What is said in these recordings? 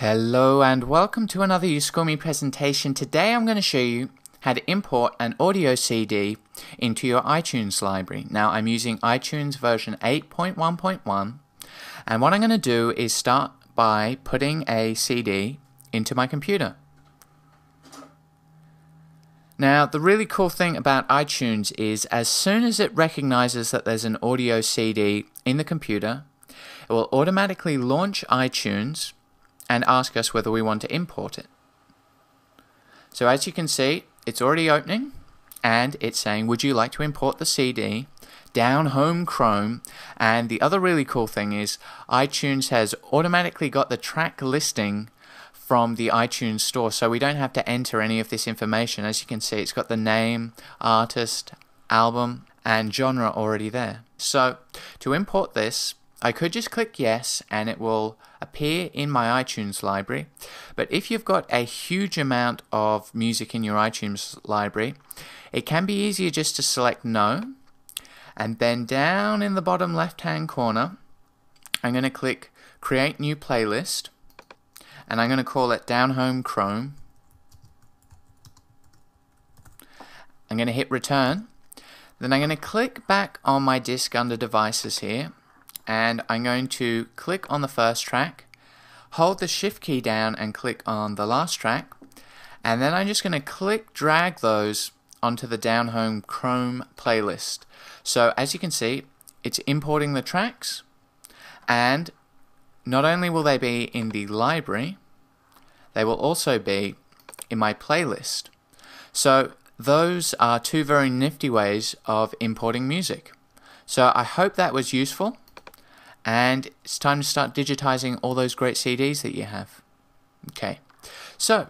Hello and welcome to another YouSchoolMe presentation. Today I'm going to show you how to import an audio CD into your iTunes library. Now I'm using iTunes version 8.1.1 and what I'm going to do is start by putting a CD into my computer. Now, the really cool thing about iTunes is as soon as it recognizes that there's an audio CD in the computer, it will automatically launch iTunes and ask us whether we want to import it. So as you can see, it's already opening and it's saying, would you like to import the CD down home Chrome? And the other really cool thing is iTunes has automatically got the track listing from the iTunes store, so we don't have to enter any of this information. As you can see, it's got the name, artist, album, and genre already there. So to import this, I could just click yes and it will appear in my iTunes library. But if you've got a huge amount of music in your iTunes library, it can be easier just to select no. And then down in the bottom left hand corner, I'm going to click create new playlist and I'm going to call it down home Chrome. I'm going to hit return. Then I'm going to click back on my disk under devices here and I'm going to click on the first track, hold the shift key down and click on the last track, and then I'm just going to click drag those onto the down home Chrome playlist. So as you can see, it's importing the tracks and not only will they be in the library, they will also be in my playlist. So those are two very nifty ways of importing music. So I hope that was useful and it's time to start digitizing all those great CDs that you have. Okay, so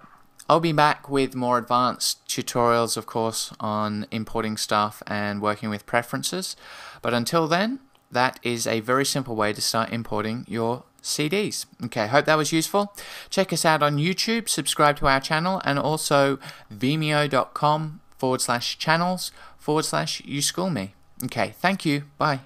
I'll be back with more advanced tutorials, of course, on importing stuff and working with preferences. But until then, that is a very simple way to start importing your CDs. Okay, hope that was useful. Check us out on YouTube, subscribe to our channel, and also vimeo.com forward slash channels forward slash you school me. Okay, thank you. Bye.